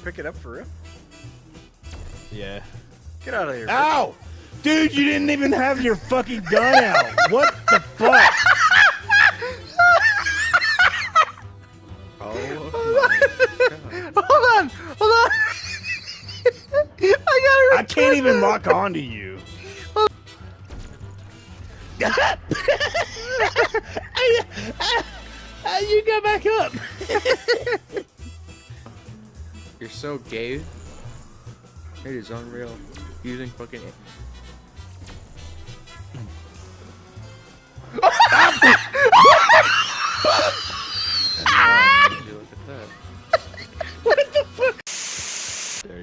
pick it up for real? Yeah. Get out of here. Ow! Dude, you didn't even have your fucking gun out. What the fuck? Oh, hold on, hold on. I got I can't even lock onto you. You got back up? You're so gay. It is unreal. Using fucking.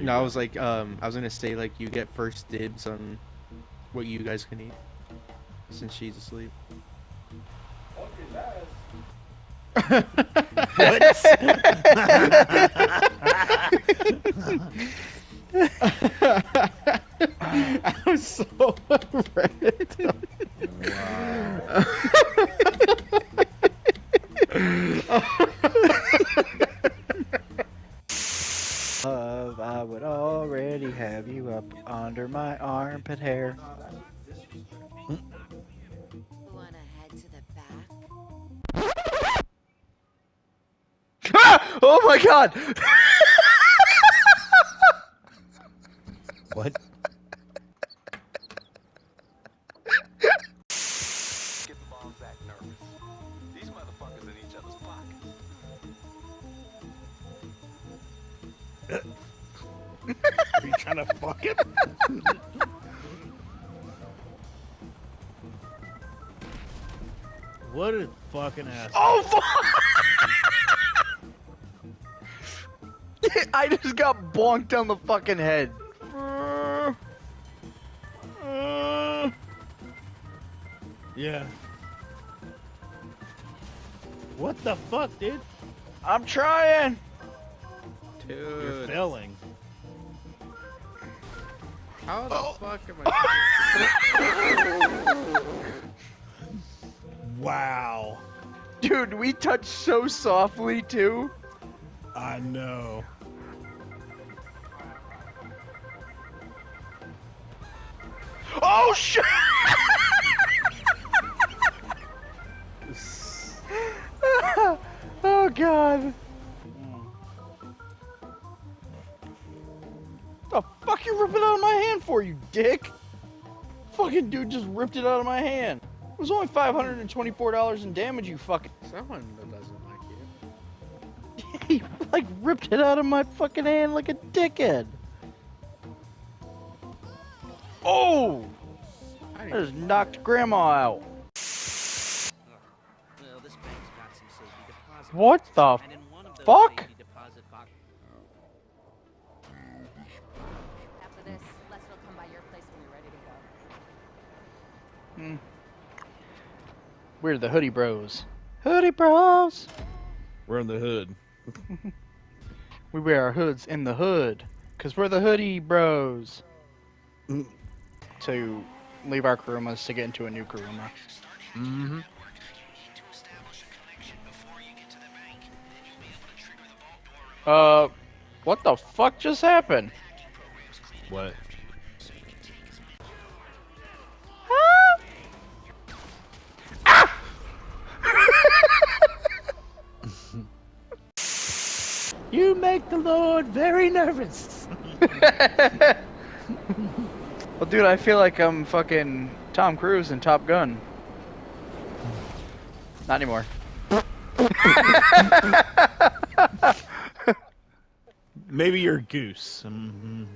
No, I was like, um, I was gonna say like you get first dibs on what you guys can eat since she's asleep. I'm so red. Love, I would already have you up under my armpit hair. Hmm? Oh my god! what? Are you trying to fuck him? what a fucking ass. Oh fuck! I just got bonked on the fucking head. Yeah. What the fuck, dude? I'm trying. Dude. You're Dude, failing. how the Oh. fuck am I? Wow. Dude, we touched so softly too. I know. Oh shit! oh god. The fuck you ripping it out of my hand for, you dick? Fucking dude just ripped it out of my hand. It was only $524 in damage, you fucking. Someone that doesn't like you. he like ripped it out of my fucking hand like a dickhead. Oh! I I just knocked grandma out. Well, this bank's got some safety deposit What the boxes, and in one of those fuck? safety deposit box- After this, Les will come by your place when you're ready to go. Hmm. We're the Hoodie Bros. Hoodie Bros! We're in the hood. We wear our hoods in the hood. Because we're the Hoodie Bros. Mm. To leave our Kurumas to get into a new Kuruma. Mm-hmm. Uh, what the fuck just happened? What? You make the Lord very nervous. Well, dude, I feel like I'm fucking Tom Cruise in Top Gun. Not anymore. Maybe you're Goose. Mhm.